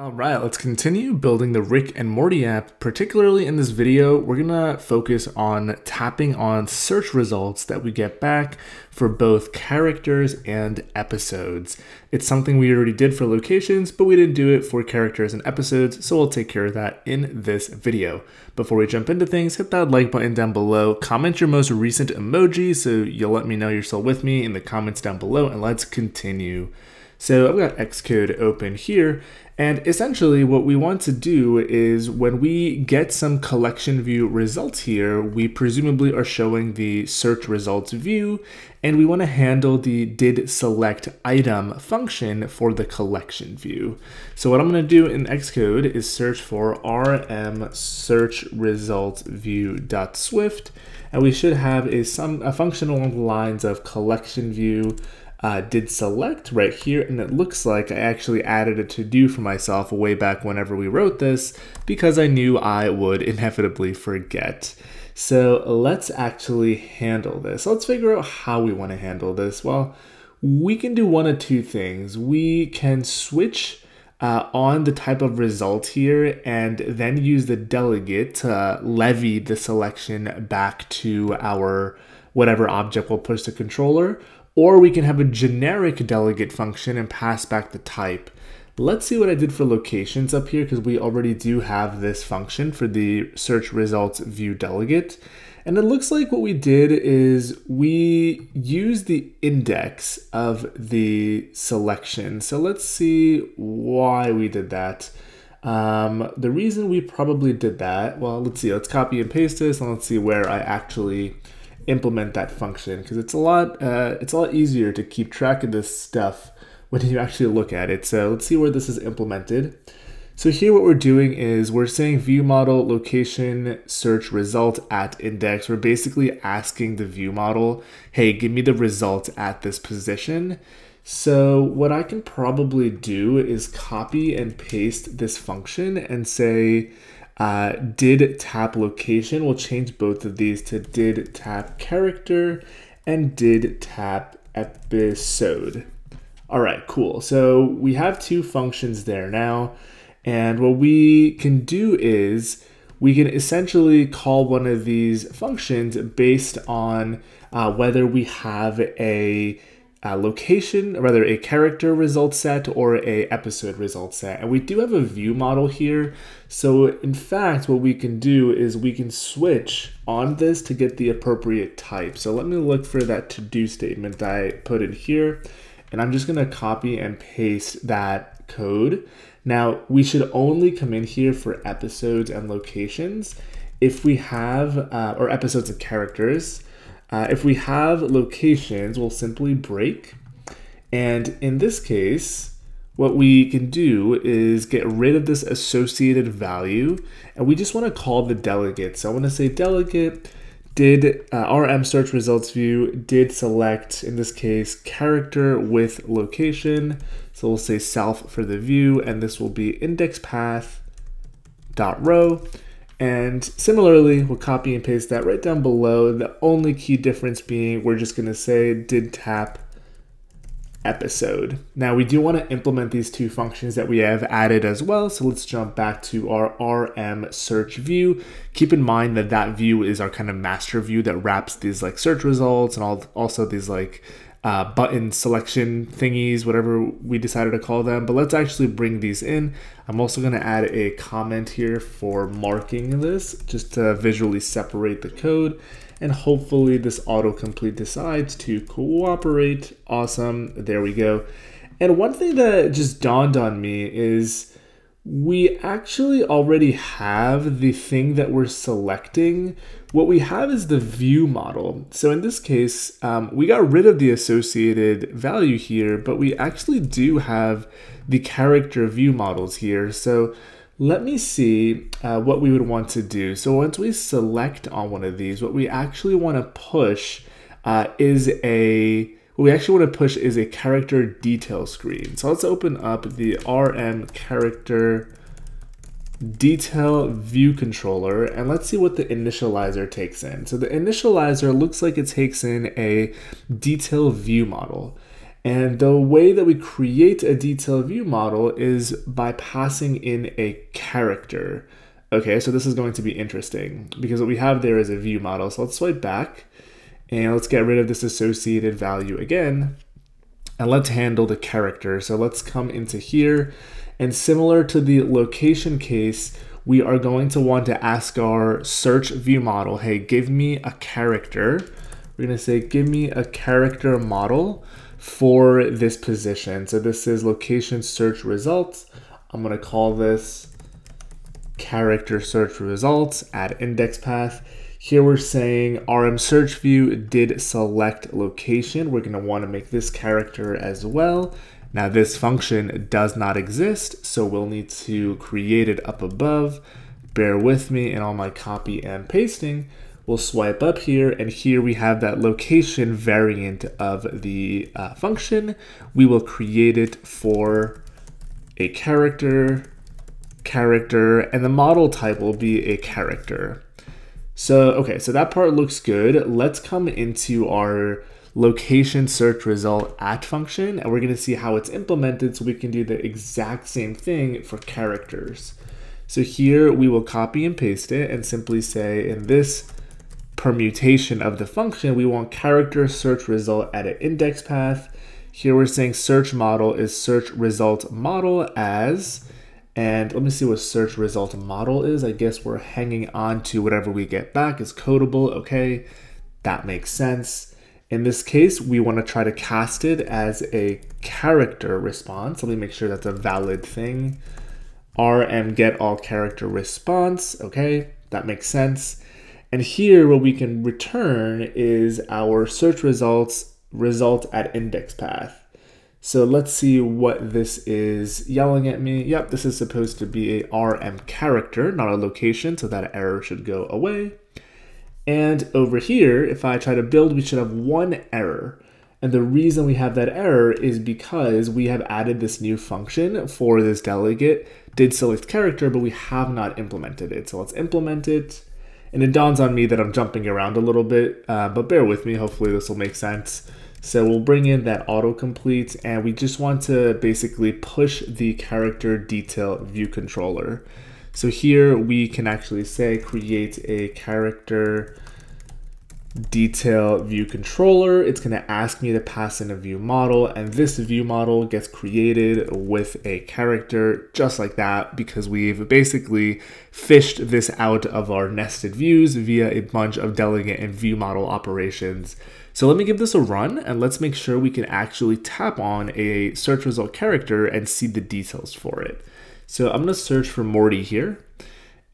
All right, let's continue building the Rick and Morty app. Particularly in this video, we're gonna focus on tapping on search results that we get back for both characters and episodes. It's something we already did for locations, but we didn't do it for characters and episodes, so we'll take care of that in this video. Before we jump into things, hit that like button down below, comment your most recent emoji so you'll let me know you're still with me in the comments down below, and let's continue. So I've got Xcode open here, and essentially what we want to do is when we get some collection view results here, we presumably are showing the search results view, and we want to handle the did select item function for the collection view. So what I'm going to do in Xcode is search for rm search and we should have a, some, a function along the lines of collection view uh, did select right here and it looks like I actually added a to-do for myself way back whenever we wrote this because I knew I would inevitably forget. So let's actually handle this. Let's figure out how we want to handle this. Well, we can do one of two things. We can switch uh, on the type of result here and then use the delegate to levy the selection back to our whatever object we'll push the controller or we can have a generic delegate function and pass back the type. Let's see what I did for locations up here because we already do have this function for the search results view delegate. And it looks like what we did is we used the index of the selection. So let's see why we did that. Um, the reason we probably did that, well, let's see, let's copy and paste this and let's see where I actually implement that function because it's a lot uh, it's a lot easier to keep track of this stuff when you actually look at it. So let's see where this is implemented. So here what we're doing is we're saying view model location search result at index. We're basically asking the view model, hey, give me the result at this position. So what I can probably do is copy and paste this function and say, uh, did tap location, we'll change both of these to did tap character and did tap episode. All right, cool. So we have two functions there now. And what we can do is we can essentially call one of these functions based on uh, whether we have a a location, rather a character result set or a episode result set. And we do have a view model here. So in fact, what we can do is we can switch on this to get the appropriate type. So let me look for that to-do statement that I put in here. And I'm just gonna copy and paste that code. Now we should only come in here for episodes and locations if we have, uh, or episodes and characters. Uh, if we have locations, we'll simply break. And in this case, what we can do is get rid of this associated value and we just want to call the delegate. So I want to say delegate did uh, RM search results view did select in this case character with location. So we'll say self for the view and this will be index path dot row. And similarly, we'll copy and paste that right down below. The only key difference being we're just gonna say did tap episode. Now we do want to implement these two functions that we have added as well. So let's jump back to our RM search view. Keep in mind that that view is our kind of master view that wraps these like search results and all also these like uh, button selection thingies, whatever we decided to call them. But let's actually bring these in. I'm also going to add a comment here for marking this just to visually separate the code. And hopefully this autocomplete decides to cooperate. Awesome. There we go. And one thing that just dawned on me is we actually already have the thing that we're selecting. What we have is the view model. So in this case, um, we got rid of the associated value here, but we actually do have the character view models here. So let me see uh, what we would want to do. So once we select on one of these, what we actually want to push uh, is a what we actually want to push is a character detail screen. So let's open up the RM character detail view controller and let's see what the initializer takes in. So the initializer looks like it takes in a detail view model. And the way that we create a detail view model is by passing in a character. Okay, so this is going to be interesting because what we have there is a view model. So let's swipe back and let's get rid of this associated value again. And let's handle the character. So let's come into here and similar to the location case, we are going to want to ask our search view model, hey, give me a character. We're gonna say, give me a character model for this position. So this is location search results. I'm gonna call this character search results, add index path. Here we're saying RM search view did select location. We're gonna wanna make this character as well. Now this function does not exist, so we'll need to create it up above. Bear with me in all my copy and pasting. We'll swipe up here and here we have that location variant of the uh, function. We will create it for a character, character, and the model type will be a character. So, okay, so that part looks good. Let's come into our location search result at function and we're going to see how it's implemented so we can do the exact same thing for characters. So here we will copy and paste it and simply say in this permutation of the function, we want character search result at an index path. Here we're saying search model is search result model as, and let me see what search result model is. I guess we're hanging on to whatever we get back is codable. Okay, that makes sense. In this case, we want to try to cast it as a character response. Let me make sure that's a valid thing. rm get all character response. Okay, that makes sense. And here what we can return is our search results result at index path. So let's see what this is yelling at me. Yep, this is supposed to be a RM character, not a location, so that error should go away. And over here, if I try to build, we should have one error. And the reason we have that error is because we have added this new function for this delegate, did select character, but we have not implemented it. So let's implement it. And it dawns on me that I'm jumping around a little bit, uh, but bear with me. Hopefully this will make sense. So we'll bring in that autocomplete and we just want to basically push the character detail view controller. So here we can actually say create a character detail view controller. It's going to ask me to pass in a view model and this view model gets created with a character just like that because we've basically fished this out of our nested views via a bunch of delegate and view model operations. So let me give this a run and let's make sure we can actually tap on a search result character and see the details for it. So I'm gonna search for Morty here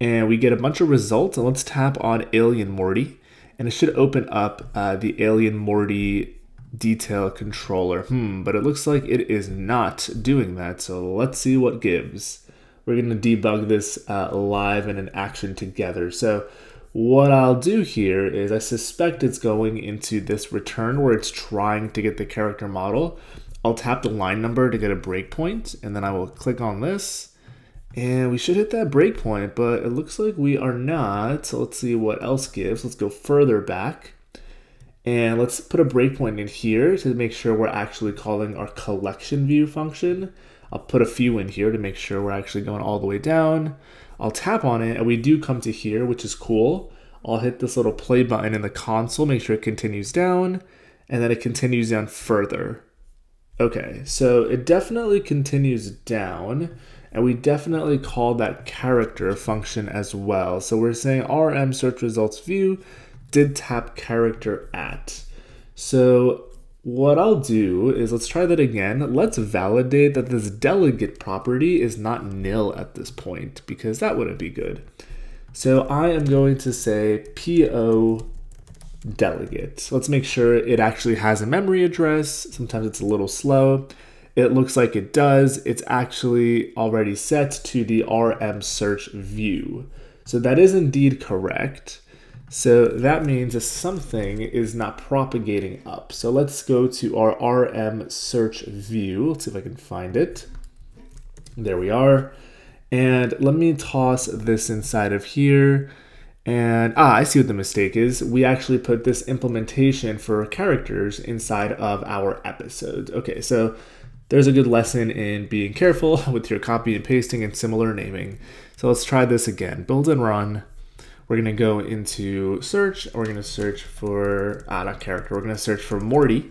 and we get a bunch of results and let's tap on Alien Morty and it should open up uh, the Alien Morty detail controller. Hmm, but it looks like it is not doing that. So let's see what gives. We're going to debug this uh, live and in action together. So what I'll do here is I suspect it's going into this return where it's trying to get the character model. I'll tap the line number to get a breakpoint and then I will click on this and we should hit that breakpoint, but it looks like we are not. So let's see what else gives. Let's go further back. And let's put a breakpoint in here to make sure we're actually calling our collection view function. I'll put a few in here to make sure we're actually going all the way down. I'll tap on it and we do come to here, which is cool. I'll hit this little play button in the console, make sure it continues down, and then it continues down further. Okay, so it definitely continues down. And we definitely call that character function as well. So we're saying rm search results view did tap character at. So what I'll do is let's try that again. Let's validate that this delegate property is not nil at this point because that wouldn't be good. So I am going to say PO delegate. Let's make sure it actually has a memory address. Sometimes it's a little slow. It looks like it does. It's actually already set to the RM search view. So that is indeed correct. So that means that something is not propagating up. So let's go to our RM search view. Let's see if I can find it. There we are. And let me toss this inside of here. And ah, I see what the mistake is. We actually put this implementation for characters inside of our episodes. Okay, so there's a good lesson in being careful with your copy and pasting and similar naming. So let's try this again. Build and run. We're gonna go into search. We're gonna search for, ah, not character. We're gonna search for Morty.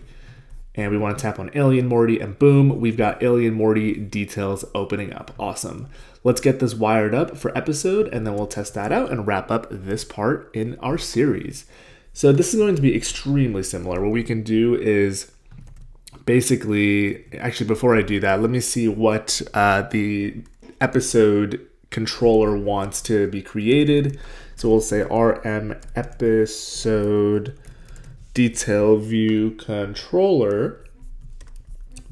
And we wanna tap on Alien Morty and boom, we've got Alien Morty details opening up. Awesome. Let's get this wired up for episode and then we'll test that out and wrap up this part in our series. So this is going to be extremely similar. What we can do is basically, actually before I do that, let me see what uh, the episode controller wants to be created. So we'll say rm episode detail view controller.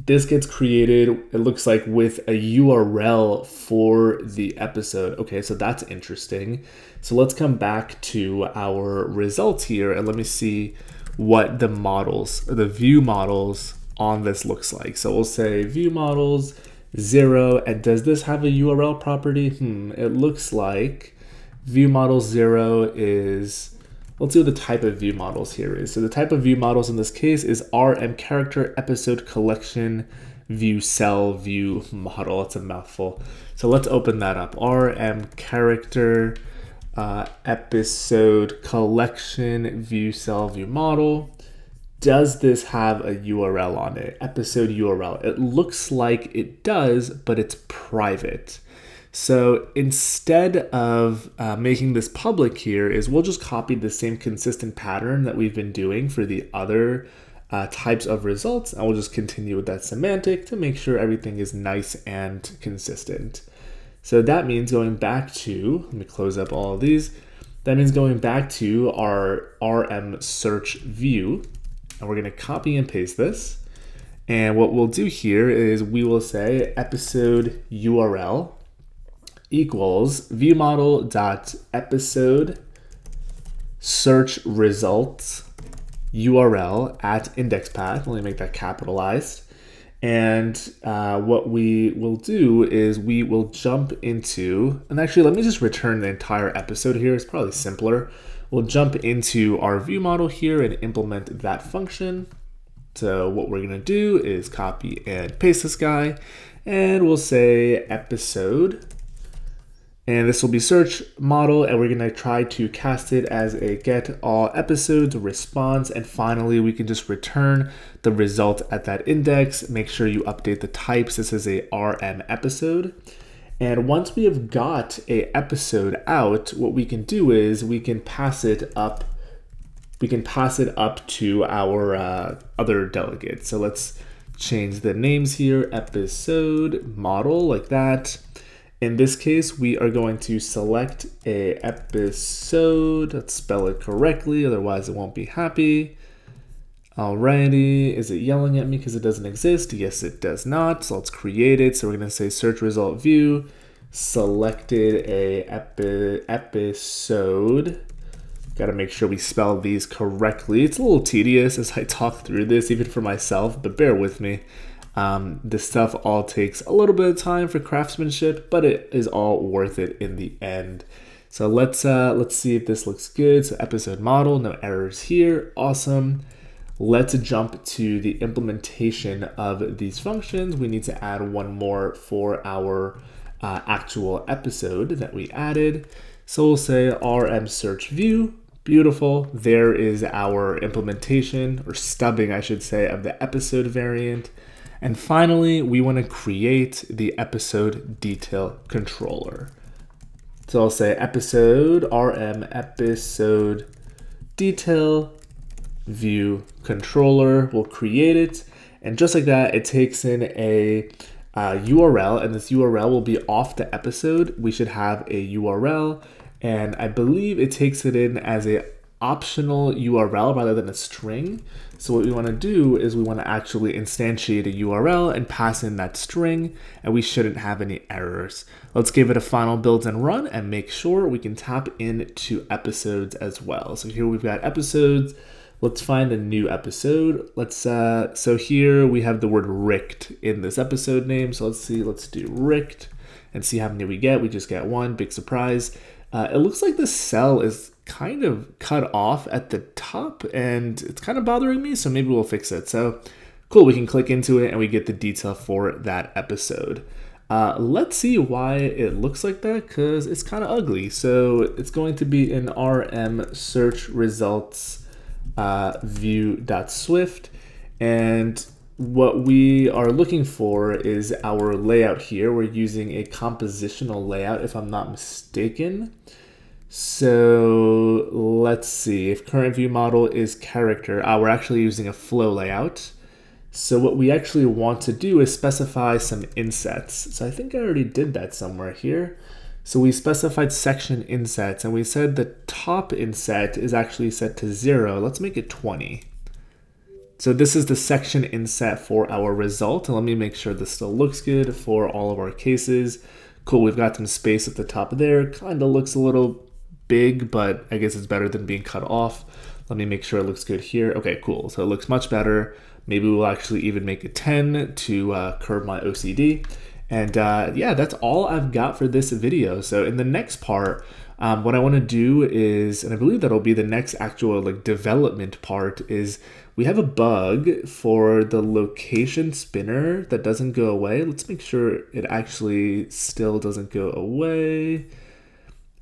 This gets created, it looks like with a URL for the episode. Okay, so that's interesting. So let's come back to our results here and let me see what the models, the view models on this looks like. So we'll say view models zero. And does this have a URL property? Hmm, it looks like view model zero is, let's see what the type of view models here is. So the type of view models in this case is RM character episode collection view cell view model. It's a mouthful. So let's open that up. RM character uh, episode collection view cell view model does this have a URL on it? Episode URL. It looks like it does, but it's private. So instead of uh, making this public here is we'll just copy the same consistent pattern that we've been doing for the other uh, types of results. And we'll just continue with that semantic to make sure everything is nice and consistent. So that means going back to, let me close up all of these. That means going back to our RM search view and we're going to copy and paste this. And what we'll do here is we will say episode URL equals viewmodel dot episode search results URL at index path. Let me make that capitalized. And uh, what we will do is we will jump into, and actually let me just return the entire episode here. It's probably simpler. We'll jump into our view model here and implement that function. So what we're gonna do is copy and paste this guy and we'll say episode and this will be search model and we're gonna try to cast it as a get all episodes response and finally we can just return the result at that index. Make sure you update the types. This is a RM episode. And once we have got a episode out, what we can do is we can pass it up. We can pass it up to our uh, other delegates. So let's change the names here, episode, model, like that. In this case, we are going to select a episode. Let's spell it correctly, otherwise it won't be happy. Alrighty, is it yelling at me because it doesn't exist? Yes, it does not. So let's create it. So we're gonna say search result view, selected a epi episode. Got to make sure we spell these correctly. It's a little tedious as I talk through this, even for myself, but bear with me. Um, this stuff all takes a little bit of time for craftsmanship, but it is all worth it in the end. So let's uh, let's see if this looks good. So episode model, no errors here. Awesome. Let's jump to the implementation of these functions. We need to add one more for our uh, actual episode that we added. So we'll say rm search view. Beautiful. There is our implementation or stubbing, I should say, of the episode variant. And finally, we want to create the episode detail controller. So I'll say episode rm episode detail view controller will create it. And just like that, it takes in a uh, URL, and this URL will be off the episode. We should have a URL, and I believe it takes it in as a optional URL rather than a string. So what we want to do is we want to actually instantiate a URL and pass in that string, and we shouldn't have any errors. Let's give it a final build and run and make sure we can tap into episodes as well. So here we've got episodes, Let's find a new episode. Let's uh so here we have the word richt in this episode name. So let's see, let's do richt. and see how many we get. We just get one, big surprise. Uh, it looks like the cell is kind of cut off at the top and it's kind of bothering me, so maybe we'll fix it. So cool, we can click into it and we get the detail for that episode. Uh, let's see why it looks like that because it's kind of ugly. So it's going to be in RM search results uh, view.swift and what we are looking for is our layout here. We're using a compositional layout if I'm not mistaken. So let's see, if current view model is character, uh, we're actually using a flow layout. So what we actually want to do is specify some insets. So I think I already did that somewhere here. So we specified section insets and we said the top inset is actually set to zero. Let's make it 20. So this is the section inset for our result. And let me make sure this still looks good for all of our cases. Cool, we've got some space at the top there. Kind of looks a little big, but I guess it's better than being cut off. Let me make sure it looks good here. Okay, cool. So it looks much better. Maybe we'll actually even make it 10 to uh, curb my OCD. And uh, yeah, that's all I've got for this video. So in the next part, um, what I want to do is, and I believe that'll be the next actual like development part, is we have a bug for the location spinner that doesn't go away. Let's make sure it actually still doesn't go away.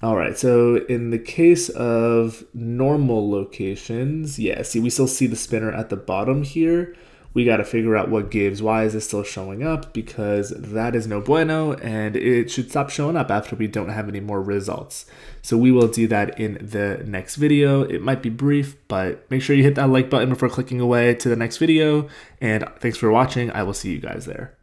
All right, so in the case of normal locations, yeah, see, we still see the spinner at the bottom here. We got to figure out what gives. Why is this still showing up? Because that is no bueno, and it should stop showing up after we don't have any more results. So we will do that in the next video. It might be brief, but make sure you hit that like button before clicking away to the next video. And thanks for watching. I will see you guys there.